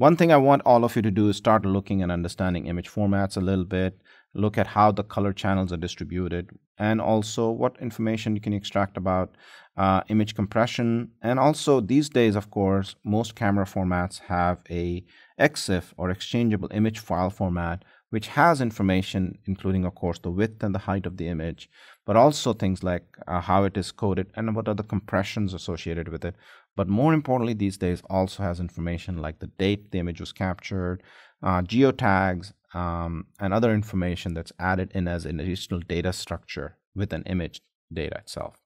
one thing I want all of you to do is start looking and understanding image formats a little bit, look at how the color channels are distributed, and also what information you can extract about uh, image compression. And also these days, of course, most camera formats have a EXIF or exchangeable image file format, which has information, including, of course, the width and the height of the image, but also things like uh, how it is coded and what are the compressions associated with it. But more importantly, these days also has information like the date the image was captured, uh, geotags, um, and other information that's added in as an additional data structure with an image data itself.